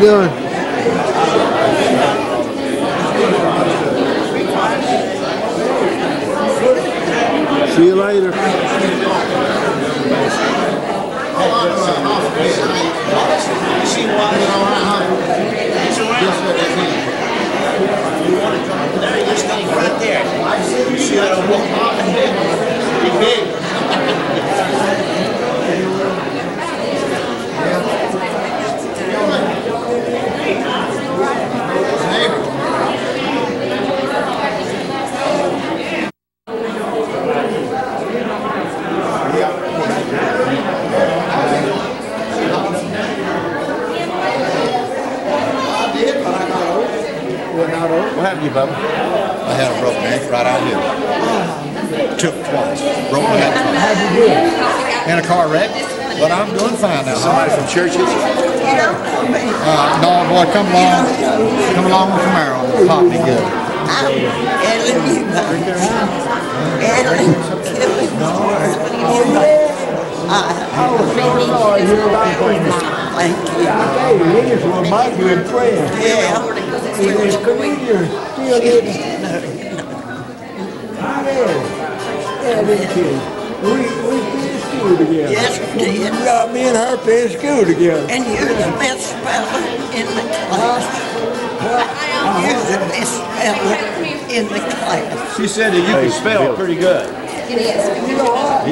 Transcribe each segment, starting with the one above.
doing? See you later. There, you're standing right there. You see that old Big, big. What happened to you, Bubba? I had a broken ankle right out here. Took twice. Broke my neck twice. How'd you do it? In a car wreck. But I'm doing fine now. Somebody from churches? Uh, no, boy, come along. Come along with Camaro. Pop me good. Ellen Eubanks. Ellen Oh, so sorry. You're right. Thank you. Hey, he is one of my good friends. Yeah. He is comedian. Still living. Yeah. Yeah, me too. We, we finished school together. Yes, we did. You got me and her finished school together. And you're the best fella in the class. You're the best fella in the class. She said that you can spell pretty good. You know what?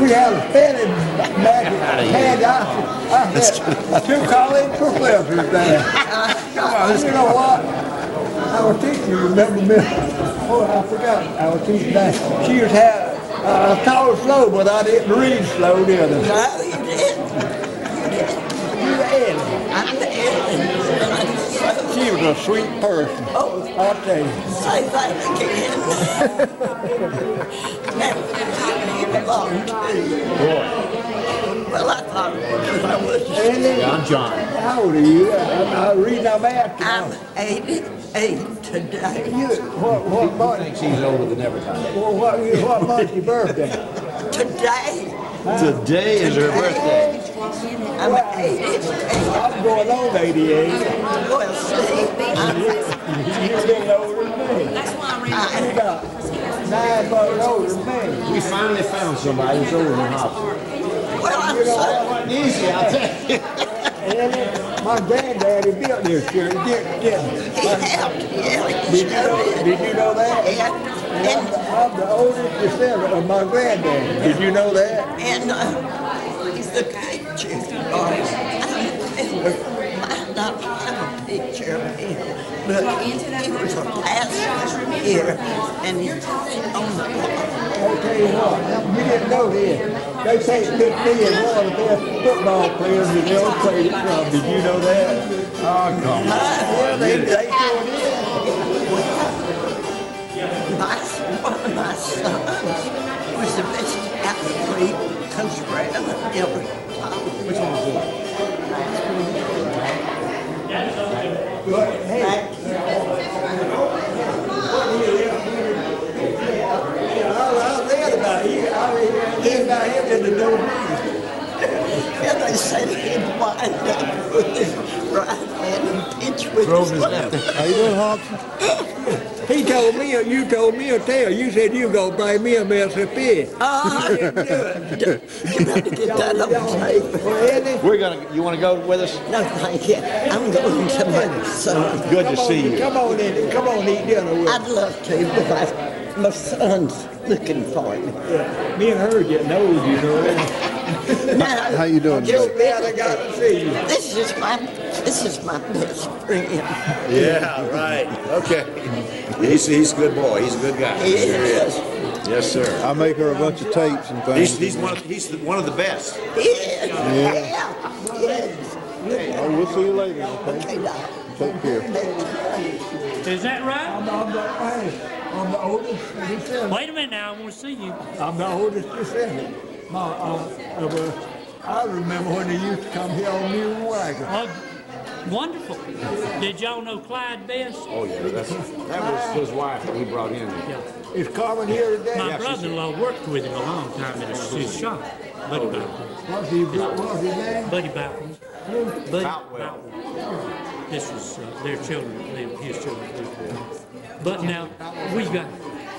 We have a spelling magic tag. I, I had two college professors there. Come on, You know what? Our teacher, remember me? Oh, I forgot. Our teacher, that she was had, uh, I taught slow, but I didn't read slow, did I? No, you did. You Ellen. I'm the Ellen. She was a sweet person. Oh, I'll tell you. say that again. now, you belong to. Well, I thought because I was. Ellen, I'm John. how old are you? I, I, I reading I'm asking. I'm 88 today. You, what, what month? Thinks he's older than everybody. Well, what, what month's your birthday? Today, Today is her birthday. I'm 88. I'm going on 88. Well, see, I'm, You're a little older than me. You got nine months older than me. We finally found somebody who's older than Hopper. well, I'm so, wasn't easy, I'll tell you. And then my granddaddy built this church, didn't, didn't he helped, yeah, he Did you sure know, did. did you know that? And, I'm the, I'm the oldest descendant of my granddad. Did you know that? and, uh, he's the teacher, or, I'm, not a picture of him. But he was a pastor here, and he's on the I'll tell you what, you didn't know this. They say Big B is one of the best football players in the old played it from. Did you know that? Oh, come on. Yeah, they, they sure did. My, one of my sons was the best athlete Coach Brown ever taught. Which one was it? But hey, Back I, I read about you. I read about him in the no And they said he'd wind up with his right hand and pitch with Drove his his left. left. How you doing, Hopson? He told me, uh, you told me uh, a tale. You said you gonna bring me a Mississippi. Oh, I didn't do it. You better get that on tape. Really? We're gonna, you wanna go with us? No, thank you. I'm going to my son. Good to Come on, see you. Come on in. Come on, eat dinner with I'd love to, but I, my son's looking for me. us. Me and her getting old, you know. How Now, you doing Just today? glad I got to see you. this is my this is my best friend. Yeah, right, okay. He's, he's a good boy, he's a good guy. He is. Yes, sir. I make her a bunch of tapes and things. He's, he's one, of- he's the- one of the best. He is. Yeah. Yes. Oh, we'll see you later, okay? Okay, now. Take care. Is that right? I'm, I'm the, hey, I'm the oldest descendant. Wait a minute now, I want to see you. I'm the oldest descendant. My, uh, of, uh, I remember when they used to come here on mule wagon. Oh, wonderful. Did y'all know Clyde Best? Oh, yeah, that's, that was his wife that he brought in. Yeah. Is Carmen here today? My brother-in-law worked with him a long time at his, his shop. Buddy Bowden. What's he, what's his name? Buddy Bowden. Buddy Boutwell. Bowden. This was uh, their children, his children lived with. But now, we've got,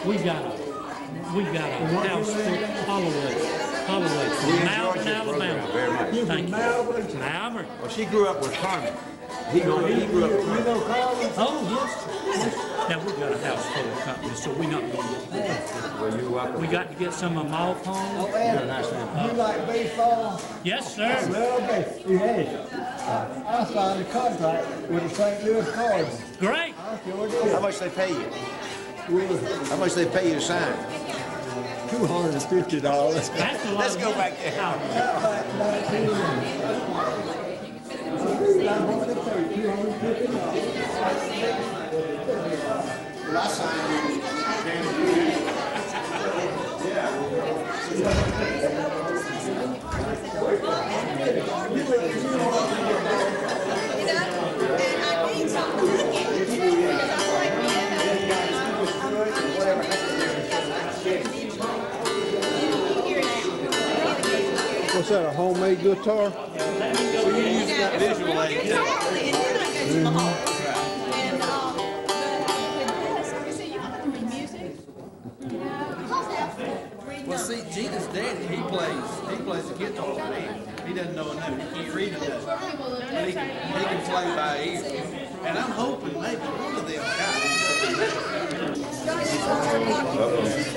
we've got a, we got a house full, Holloway, Holloway, from enjoyed Mountain, your program Alabama. very much. Thank you. Malvern? Malvern. Well, she grew up with Carmen. He grew, he grew up with Carmen. Carmen? Oh, yes. Now, we got a house full of companies, so we're not going to get Well, you welcome. We got to get some of them off Oh, home. Ed, you like baseball? Yes, sir. Well, okay. Hey, I signed a contract with the St. Louis Cardinals. Great. I sure How much they pay you? How much they pay you to sign? Two hundred and fifty dollars. That's a lot Let's of go back there. What's that, a homemade guitar? Visual aid. Exactly, and you're not good small. And, but with this, like I said, you don't have to read music. You know, you just have to read Well, see, Gina's daddy, he plays, he plays the guitar, but he, he doesn't know a note, he can't read a note. But he can, he can play by ear. And I'm hoping maybe one of them got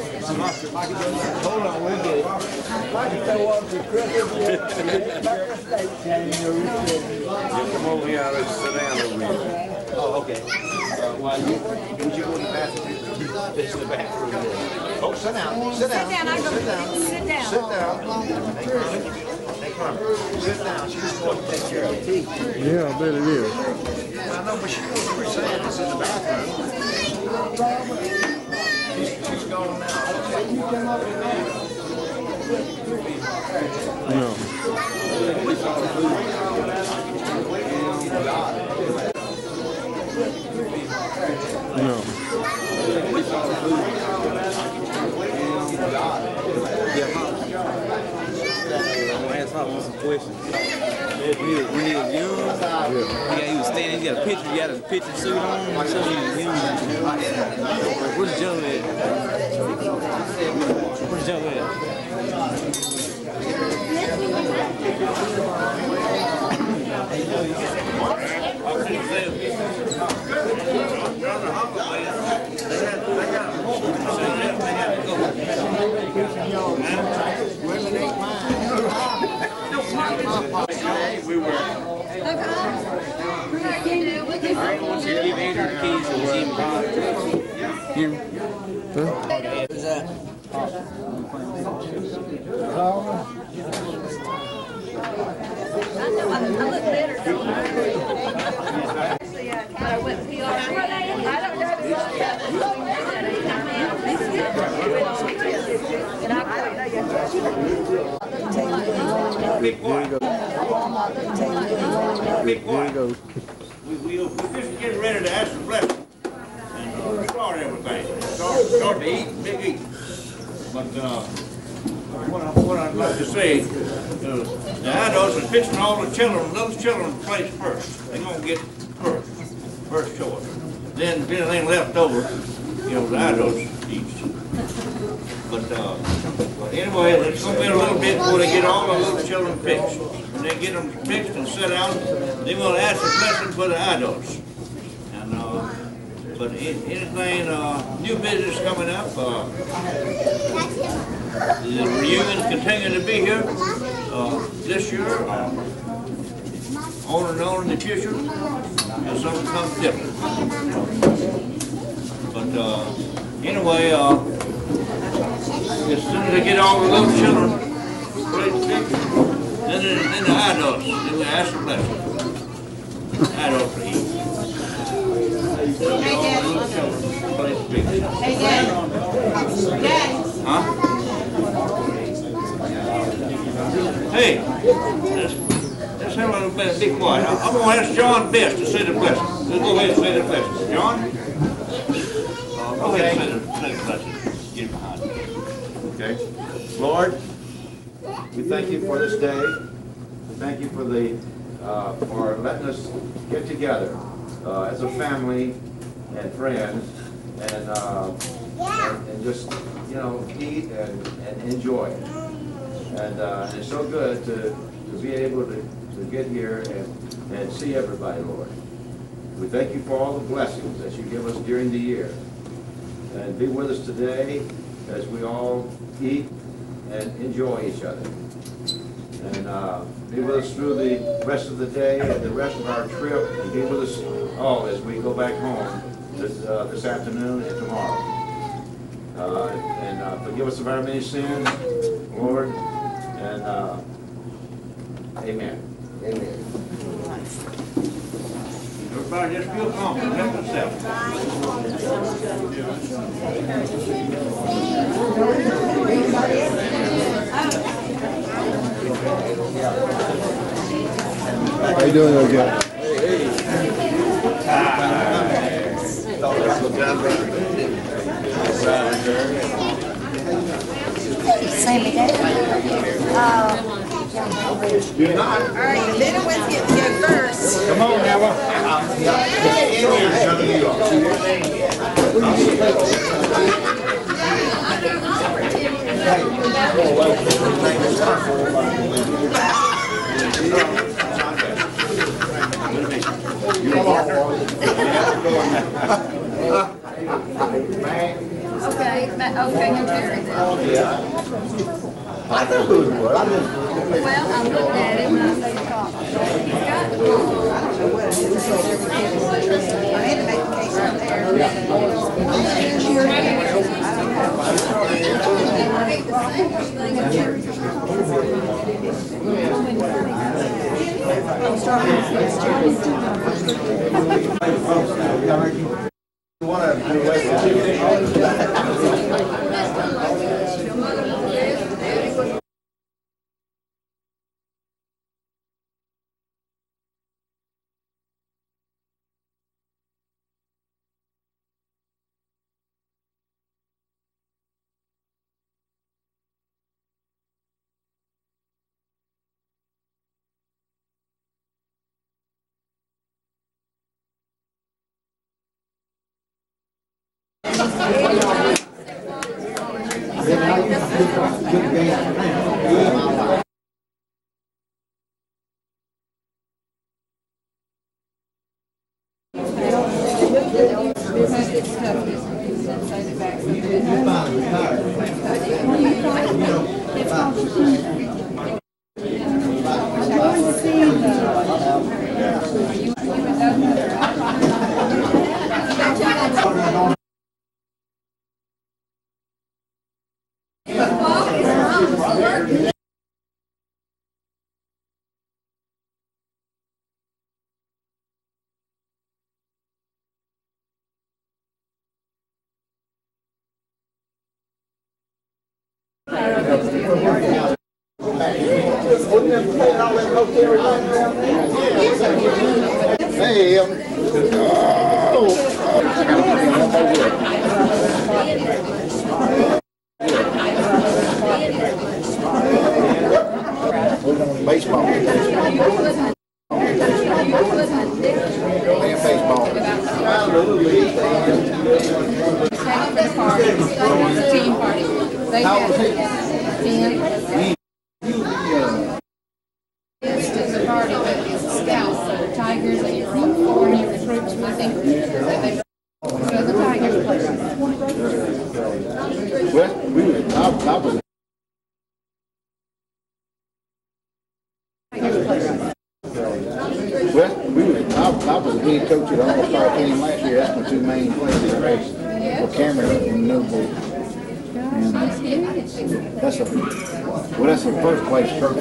it. Hold on, we'll get it. I can go to Christmas, back to state, and you Come over here, let's sit down over here. Oh, okay. Uh, While you, would you go to the bathroom? This is the bathroom. Oh, sit down, sit down. Sit down, I go, Sit down. sit down. Sit down. Hey, Carmen. Hey, Carmen. Sit down. She's going to take care of tea. Yeah, I bet it is. I know, but she knows what we're saying. It's in the bathroom. She's, she's gone now. No. No. ask Hopkins some questions. When he was, when he was young, he, got, he was standing, he got a picture, he got a picture suit on, so he was young. Where's Joe at? Where's Joe at? We were, Okay. I want you to give Andrew keys to the Jimmy. Who's that? And I Big boy. Big boy. We, we, we're just getting ready to ask the blessing and start everything. Start, start to eat, big eat. But, uh, what I, what I'd like to say, uh, the adults are fixing all the children, those children place first. They're gonna get first, first choice. Then if anything left over, you know, the adults eat. But, uh, but anyway, it's gonna be a little bit before they get all the little children fixed. When they get them fixed and set out, they will ask for blessing for the adults. And, uh, but anything, uh, new business coming up, uh, the reunions continue to be here, uh, this year, uh, on and on in the future, and something comes different. But, uh, anyway, uh, as soon as they get all the little children, then, the- then the adults, then we ask for blessing. Adults to eat. Hey, Dad. Dad. Huh? Hey, let's, let's have a little bit, be quiet. I'm gonna ask John Best to say the blessing. Let's go ahead and say the blessing. John? Go ahead and say the, say the blessing. Get behind me. Okay. Lord, we thank you for this day. We thank you for the, uh, for letting us get together, uh, as a family and friends and, uh, and and just, you know, eat and, and enjoy. And, uh, and it's so good to, to be able to, to get here and, and see everybody, Lord. We thank you for all the blessings that you give us during the year. And be with us today as we all eat and enjoy each other. And uh, be with us through the rest of the day and the rest of our trip, and be with us all as we go back home this, uh, this afternoon and tomorrow. Uh, And uh, forgive us of our many sins, Lord, and uh, amen. Amen. Everybody just feel comfortable, help yourself. How you doing, there, Joe? Sammy, Dad. You're not. All right, it with you, you first. Come on here, Southern New York. Okay, ma- okay, you carry that. I knew who it was. Just, Well, I looked at him and I said, he's got I had to make the case out there. it. Gracias. Hey, um, baseball. Playing baseball. Team party. They had ten. This is a party that is a scout for the Tigers and your four new recruits with him. that they- So the Tigers play right. Well, we were top, top of the Tigers play. Well, we top of the head coach of the All-Star team last year. That's my two main players in the race. Well, Cameron and Noble. And uh, that's a, well, that's the first place trophy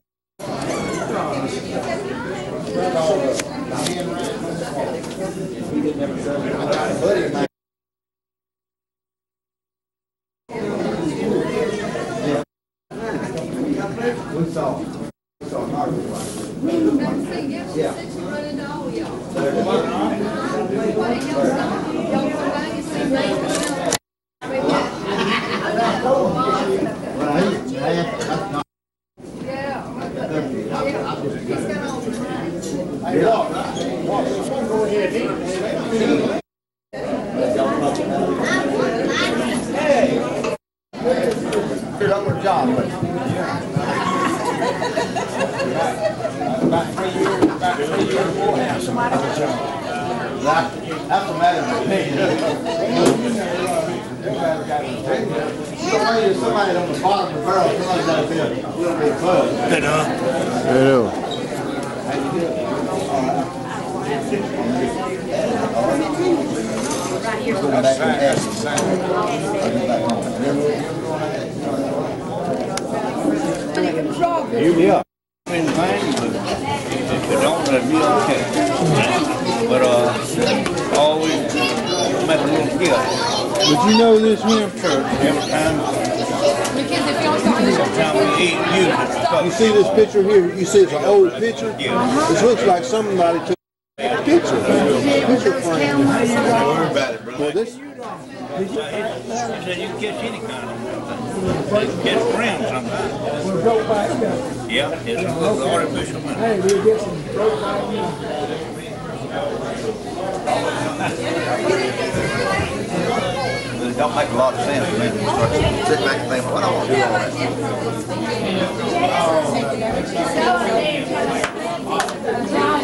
Davis here, huh? Dr. Davis here, huh? Here's Uncle John. About three years, about three years before now. That- That's the matter with me. You know, when there's somebody on the bottom of the barrel, somebody's got to be a little bit buzzed. Yeah. Same thing, but if it don't, it'll be okay. But, uh, always make a little gift. But you know this here, Church, every time, Because if y'all start every time we eat, use it. You see this picture here, you see it's an old picture? This looks like somebody took a picture, picture frame. It. Well, this, you catch any kind of them. You can catch a friend sometimes. Yeah, it's a little artificial money. It don't make a lot of sense to me when you start to sit back and think, well, I don't want to do all that.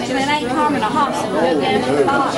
And it ain't harming a hospital. Oh,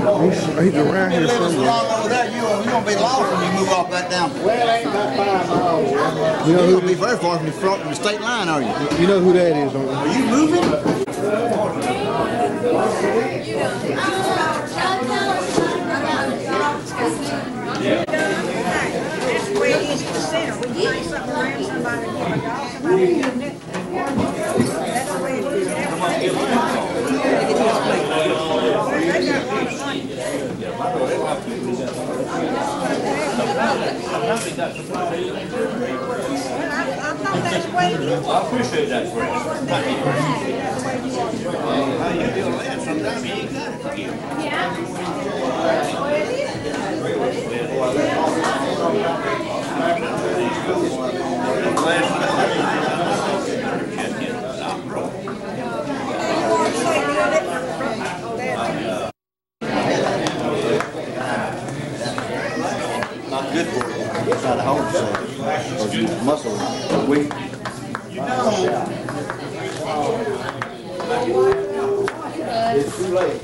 he's, he's around here somewhere. Long over there, you, you're gonna be lost when you move off that down. Well, ain't about five miles. You know You're gonna be very far from the front of the state line, are you? you know who that is, don't you? Are you moving? That's the way it is in the center. When you find something around somebody, give a dog, somebody getting it. That's the way it is. Well, they got a lot of money. Well, I, I thought that's the way it is. I appreciate that. How you you ain't got it to give. Not good for you. It's not a home so or your muscle weak. It's too late.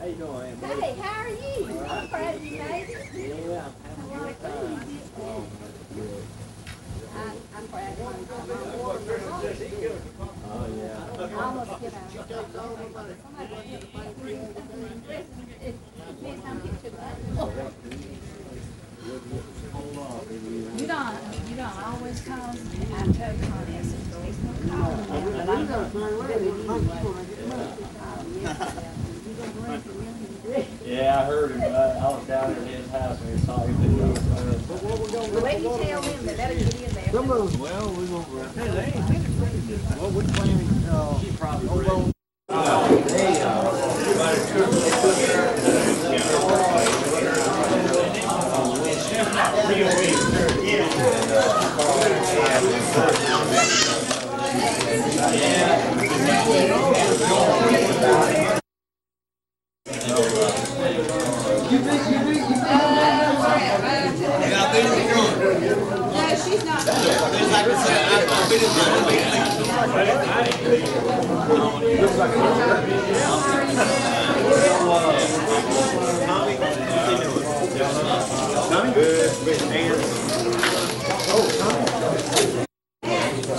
Hey, how are you? I'm proud of you, baby. Yeah. I'm, I'm proud of you. Oh, yeah. I almost get out. Somebody was getting funny. It- it's time to get to that. You don't, you don't always call, I I it. Yeah, I heard him,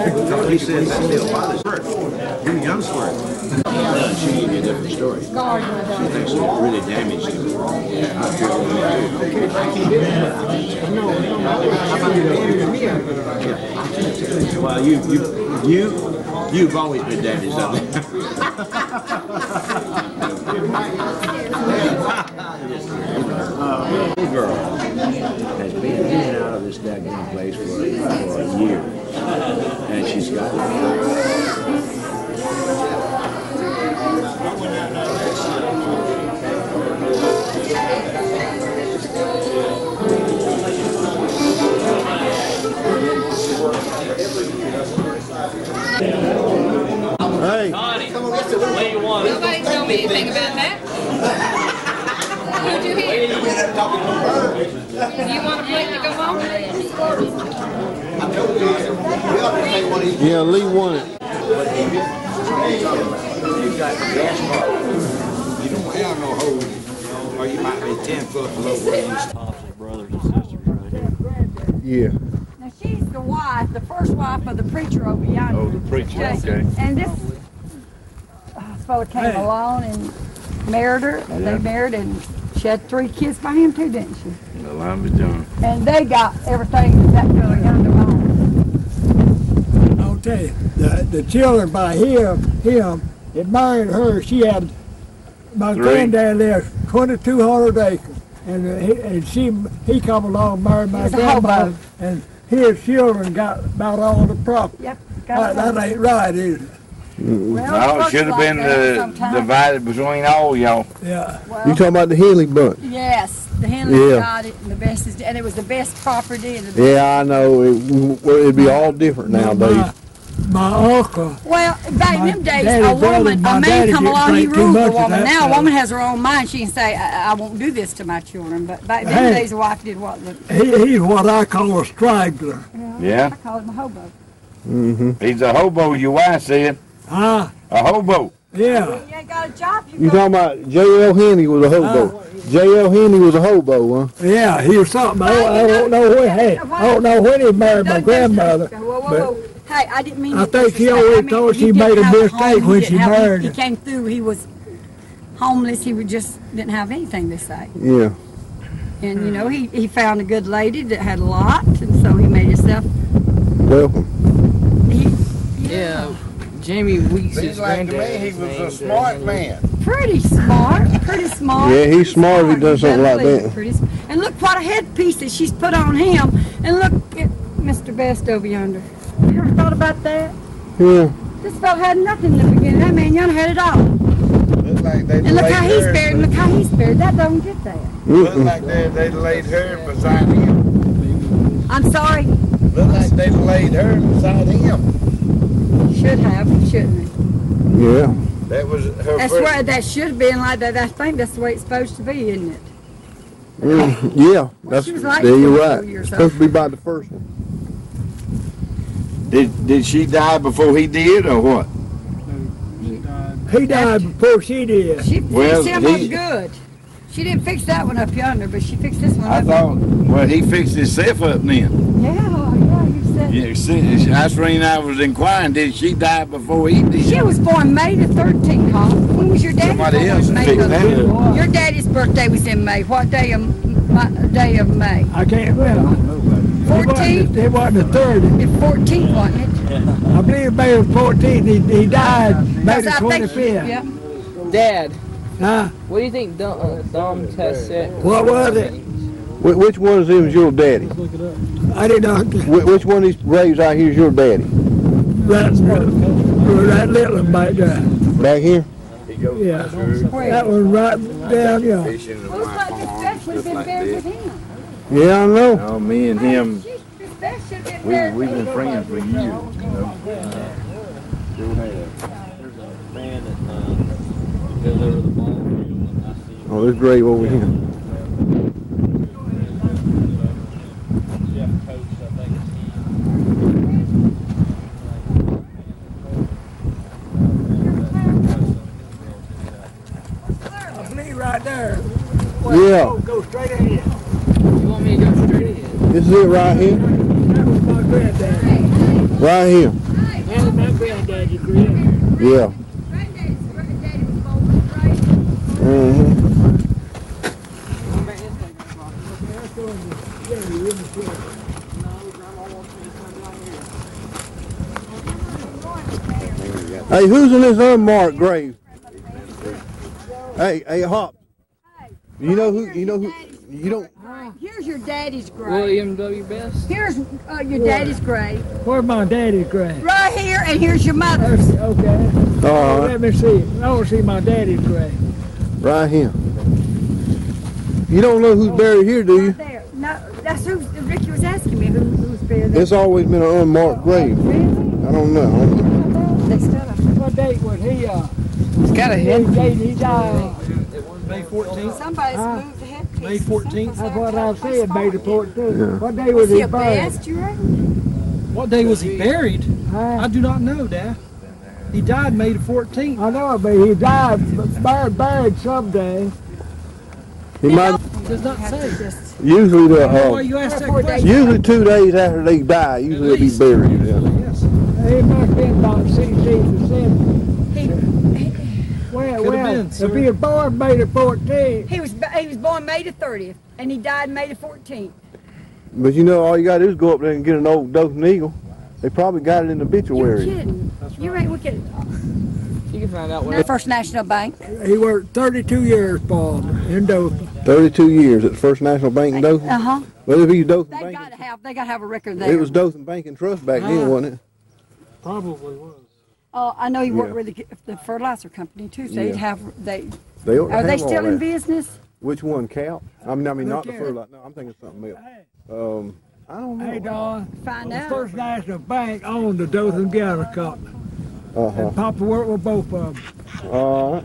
He said that deal, why this hurt? You young squirt. She gave me a different story. She thinks it really damaged him. Yeah, I feel it too. Well, you, you, you, you've always been damaged. Little girl has been in and out of this daggone place for, for a year. And she's got Hey, Nobody told me anything about that. Yeah, Lee won it. You got the gas car. You don't have no hose, or you might be ten foot below where you Thompson's brothers and sisters right here. Yeah. Now, she's the wife, the first wife of the preacher over yonder. Oh, the preacher, Jason. okay. And this uh, fellow fella came along and married her, and they married, and she had three kids by him too, didn't she? Well, I'm done. And they got everything that fella yonder owns. I'll tell you, the, the children by him, him, admired her. She had, my Three. granddad lives 2,200 acres. And, uh, he, and she, he come along, married my He's a grandmother, and his children got about all the property. Yep. That, that ain't right, is it? No, it should have been uh, divided between all y'all. Yeah. You talking about the Henley bunch? Yes, the Henley Yeah. got it, and the best is, and it was the best property, and the Yeah, I know. It, well, it'd be all different nowadays. My uncle, Well, back in them days, a woman, my a man come along, he think ruled the woman. that Now, a woman has her own mind. She can say, I, I won't do this to my children. But back in them days, the wife did what the, he, he's what I call a straggler. Yeah. I call him a hobo. Mm-hmm. He's a hobo, your wife said. Huh? A hobo. Yeah. You ain't got a job, you You talking about J.L. Henley was a hobo? Uh-huh. J.L. Henley was a hobo, huh? Yeah, he was something. I, don't- I don't know when. Hey, I don't know when he married my grandmother. Whoa, whoa, but whoa. Hey, I didn't mean I think he always I mean, thought he she made a mistake when she have- he- married He came through, he was homeless, he would just didn't have anything to say. Yeah. And, you know, he, he found a good lady that had a lot, and so he made himself, Welcome. Yeah, Jamie Weeks' Seems like to me he was a uh, smart man. pretty smart, pretty smart. Yeah, he's smart if he does something like that. pretty s- And look what a headpiece that she's put on him, and look at Mr. Best over yonder. You ever thought about that? Yeah. This fellow had nothing in the beginning, that man yonder had it all. Looked like they And look how he's buried, and look how he's buried, that don't get there. Looked like they, they laid her beside him. I'm sorry, Looked like they laid her beside him. Should have, shouldn't it? Yeah. That was her That's first. where, that should have been like that, I think that's the way it's supposed to be, isn't it? Mm, yeah. That's, she was like there you're right. years It's supposed to be by the first one. Did did she die before he did or what? He died before she did. She Well, fixed him he- up good. She didn't fix that one up yonder, but she fixed this one I up. thought, well, he fixed himself up then. Yeah, yeah, you. Yeah, that's the reason I was inquiring, did she die before he did? She was born May the 13th, Carl. When was your daddy Somebody born? else May the- that. Your daddy's birthday was in May. What day of, my, day of May? I can't remember. 14th? it wasn't the 30th. It's 14th, wasn't it? I believe May the 14th. He, he died May Because the I think- Yeah. Dad, Huh? what do you think Dom, uh, Dom Test said? What was it? Wh- Which one of them is your daddy? I didn't know. Wh- Which one of these graves out here is your daddy? That, that little one back there. Back here? Yeah. That was right down here. Looks like this Beth been buried with him. Yeah, I know. Oh, me and him, This Beth should have been we, buried we've been friends for years, you know. uh, goes over the ball field and I see him. Oh, this grave over here. Jeff Coach, I think it's he. I believe right there. Go, go straight ahead. You want me to go straight ahead? This is it right here? That was my granddaddy. Right here. That was my. Yeah. Mm-hmm. Hey, who's in this unmarked grave? Hey, hey, Hop. You know who? You know who? You don't. Here's your daddy's grave. William W. Best. Here's uh, your daddy's grave. Where's my daddy's grave? Right here, and here's your mother's. Okay. Uh, Let me see. I want to see my daddy's grave. right here. You don't know who's buried here, do you? There. No, that's who Ricky was asking me. Who, who's buried there? It's always been an unmarked grave. Really? I don't know. I don't know. They still have. What date was he? Uh, It's got a he, head. he, he died. May 14th? Somebody's Huh? moved the headpiece. May 14th? That's what I said, May the 14th. Yeah. What day was Is he he buried? best, you? What day was he buried? Huh? I do not know, Dad. He died May the 14th. I know, but he died, but buried, buried someday. He might. Does not say. Usually the. Why Uh, you ask that Four question? days. usually two days after they die, usually they'll be buried. Yeah. Yes. He must have been about 16 to 17. He, Well, Could have well, been, if he was born May the 14th, he was he was born May the 30th, and he died May the 14th. But you know, all you gotta do is go up there and get an old Dothan Eagle. They probably got it in the obituary. You're obituary. kidding. You ain't wicked. You can find out Now, what. First National Bank. he worked 32 years for him in Dothan. 32 years at the First National Bank in Dothan. Uh huh. Well, if he's Dothan They Bank, got to have they got to have a record there. it was Dothan Bank and Trust back then, wasn't it? Probably was. Uh, I know you worked Yeah. with the, the fertilizer company too, so he'd Yeah. have, they, They ought to are they still in that. business? Which one, Cal? I mean, I mean, not Look the here. fertilizer. No, I'm thinking something else. Um, I don't know. Hey, Don. Find the out. First National Bank owned the Dothan Gather Company. Uh huh. And Papa worked with both of them. All right.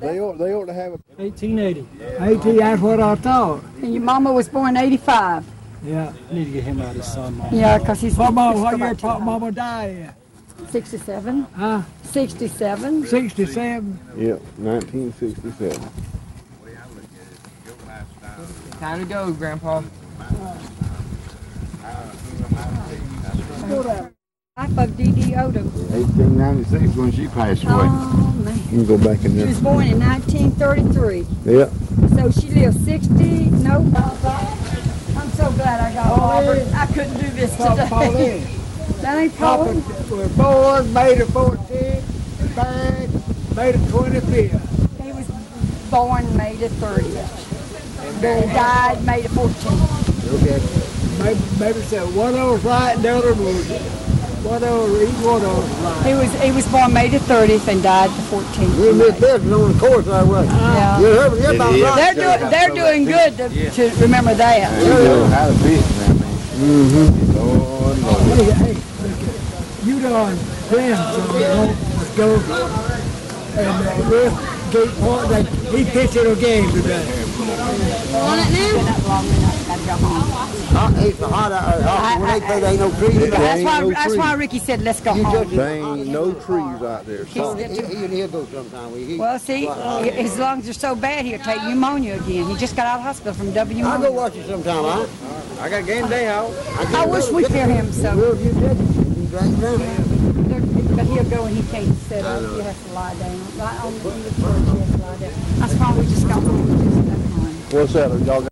They ought, they ought to have a. 1880. 18, that's what I thought. And your mama was born eighty-five. Yeah, need to get him out of his son, Mom. Yeah, 'cause he's- Pop Mama, he's what go year back Pop Mama died Sixty-seven. Huh? Sixty-seven. 67. Yep, 1967. Time to go, Grandpa. Life of Dee Dee Odom. 1896 when she passed away. Oh, man. You can go back in there. She was born in nineteen thirty-three. Yep. So she lived sixty, no, I'm so glad I got Robert. I couldn't do this Papa Pauline. today. That ain't Papa Pauline? was born May the 14th, died May the 25th. He was born May the thirtieth. Then died May the fourteenth. Okay. Maybe, maybe said one of us right, the other was, one of us, each one of us right. He was, he was born May the thirtieth and died the fourteenth. You missed this on the course that way. Yeah. You heard you're about right. They're doing, they're doing good to, to remember that. How to fish now, man. Mm-hmm. Lord, Lord. Hey, hey, look at, you done playing something, you let's go. And uh, Rick Gate Point, like, he pitched in a game today. On it now? Gotta go home. Hot, it's hot out, hot, when they say there ain't no trees. There That's why, no that's why. Ricky said, let's go home. There ain't no trees out there. So So, he, he, he'll go sometime. He, Well, see, as long as they're so bad, he'll take pneumonia again. He just got out of hospital from W I'll go watch you sometime, huh? I got game day out. I wish we'd hear him so. Well, you did. You drank down. But he'll go and he can't sit up. He has to lie down. Right on the, on the church, he has to lie down. That's why we just got home. We just got home. What's that? Y'all got